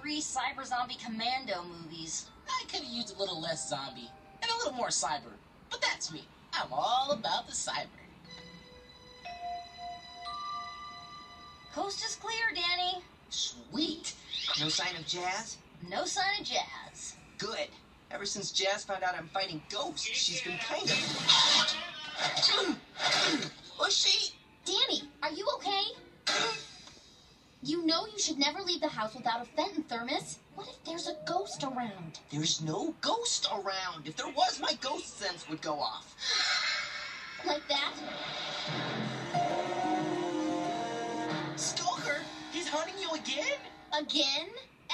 free cyber zombie commando movies. I could have used a little less zombie and a little more cyber, but that's me. I'm all about the cyber. Coast is clear, Danny. Sweet. No sign of Jazz? No sign of Jazz. Good. Ever since Jazz found out I'm fighting ghosts, she's been kind of. You know you should never leave the house without a Fenton thermos. What if there's a ghost around? There's no ghost around. If there was, my ghost sense would go off. Like that? Skulker? He's hunting you again? Again?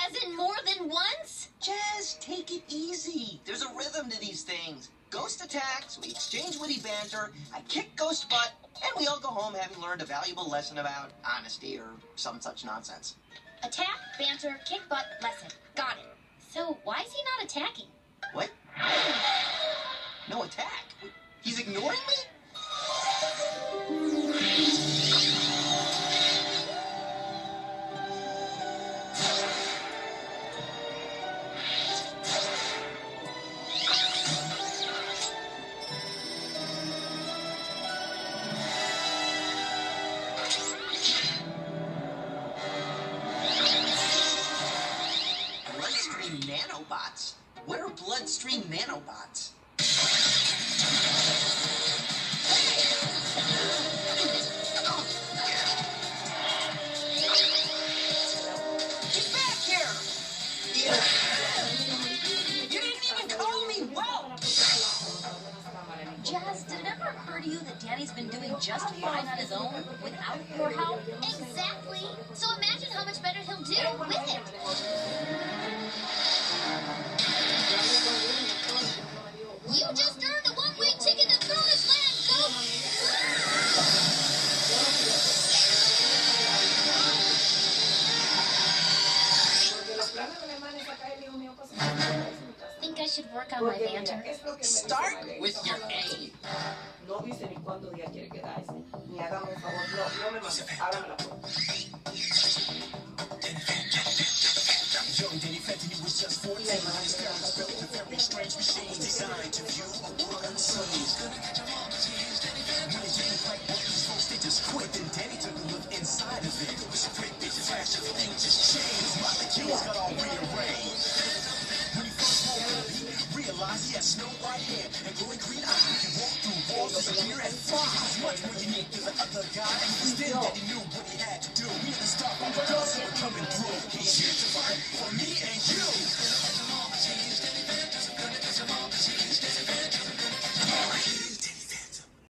As in more than once? Jazz, take it easy. There's a rhythm to these things. Ghost attacks, we exchange witty banter, I kick ghost butt, and we all go home having learned a valuable lesson about honesty or some such nonsense. Attack, banter, kick butt, lesson. Got it. So why is he not attacking? What? No attack? He's ignoring me? Nanobots? What are bloodstream nanobots? Get back here! Yeah. You didn't even call me well! Jazz, did it ever occur to you that Danny's been doing just fine on his own without your help? Exactly. So imagine how much better he'll do with it. Should work on my banter? Start with your A. No dice ni cuántos días quiere quedarse. Eh. Ni hágame un favor. No, no me mande. Ábrame la puerta. Young Danny Fenton, he was just 14. His parents built a very strange machine designed to view a world unseen. When it didn't quite work, these folks, they just quit. Then Danny took a look inside of it. It was a great big flash, everything just changed. Molecules got all rearranged eye, yeah, snow white hair and glowing green eye. He walked through walls, disappear and fly. He's much more unique than the other guy, and he's still that he knew what he had to do. He to stop all the girls were coming through. He's here to fight for me